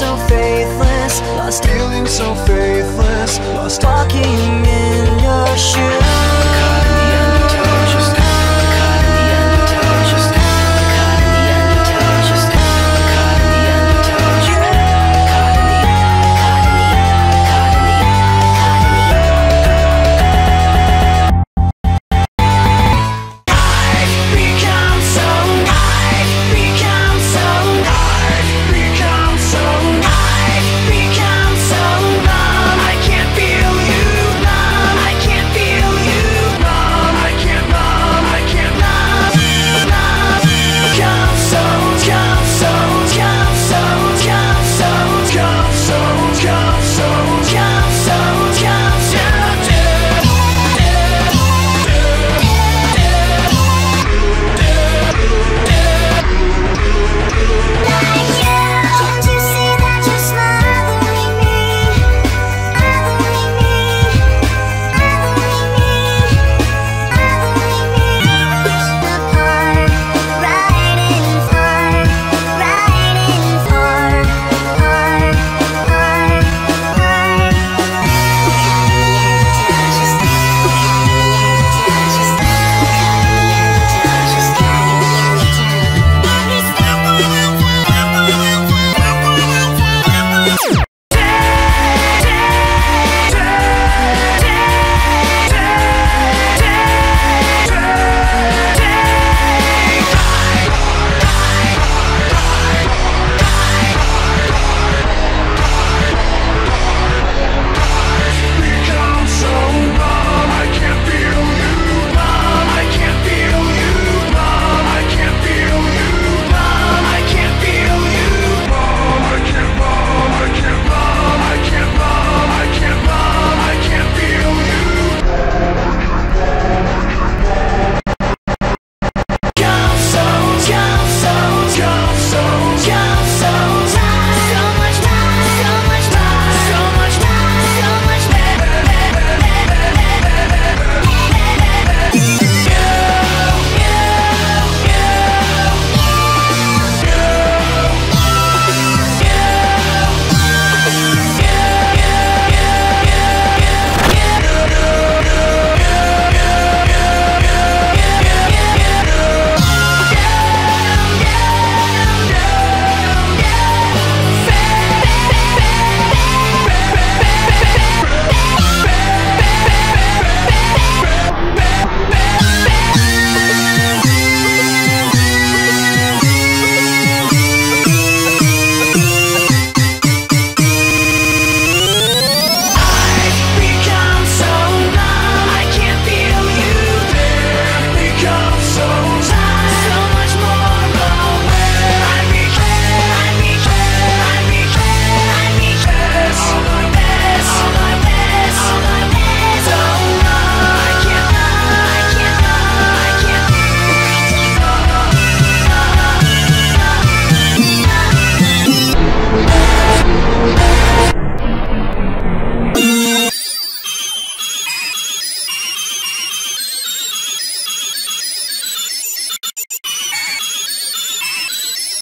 so faithless. Lost feeling so faithless. Lost walking in your shoes.